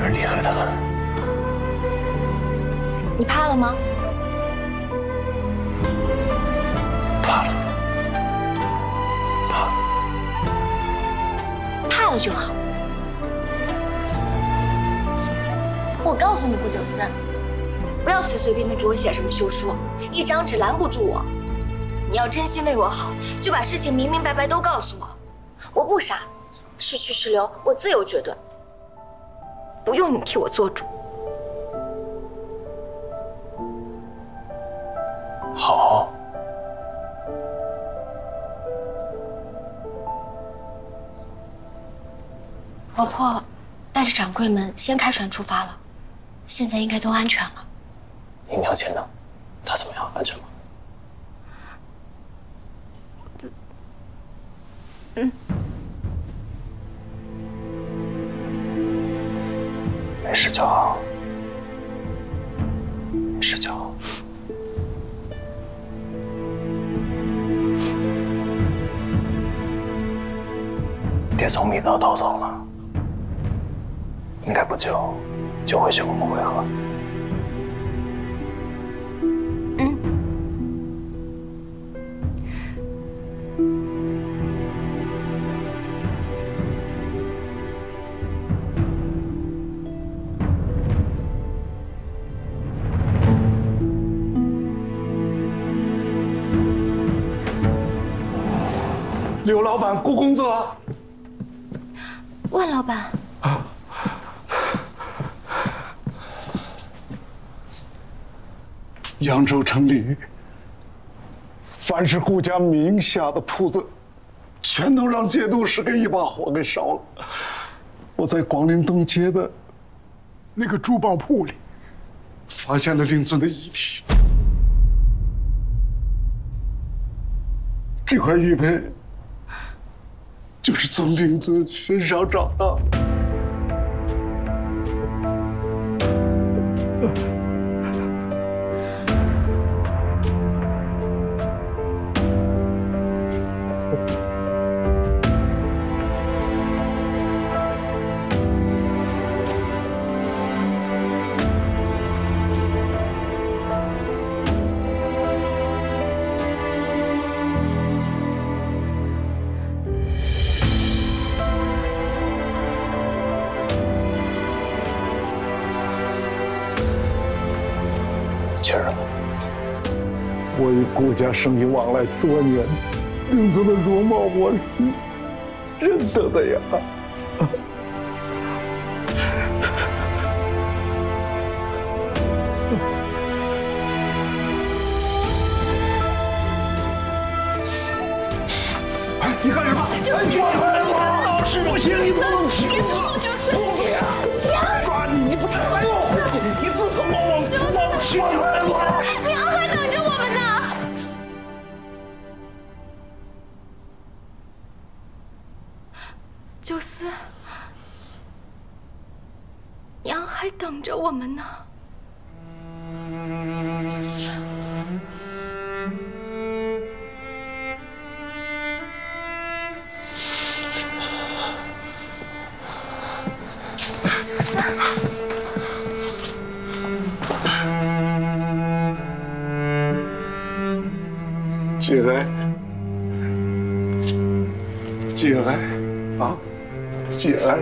脆弱，你这个女人厉害的很。你怕了吗？怕了，怕了。怕了就好。我告诉你，顾九思，不要随随便便给我写什么休书，一张纸拦不住我。你要真心为我好，就把事情明明白白都告诉我。我不傻，是去是留，我自有决断，不用你替我做主。好。婆婆带着掌柜们先开船出发了，现在应该都安全了。你娘亲呢？她怎么样？安全吗？嗯。没事就好，没事就好。爹从密道逃走了，应该不久就会去我们会合。刘老板，顾公子，万老板，扬州城里，凡是顾家名下的铺子，全都让节度使给一把火给烧了。我在广陵东街的那个珠宝铺里，发现了令尊的遗体。这块玉佩。就是从令尊身上找到的。确认了。我与顾家生意往来多年，令尊的容貌我是认得的呀。你干什么？放开我！老师不行，你不能别说了，九思。公思，娘还等着我们呢。九思。九思。节哀，节哀，啊，起来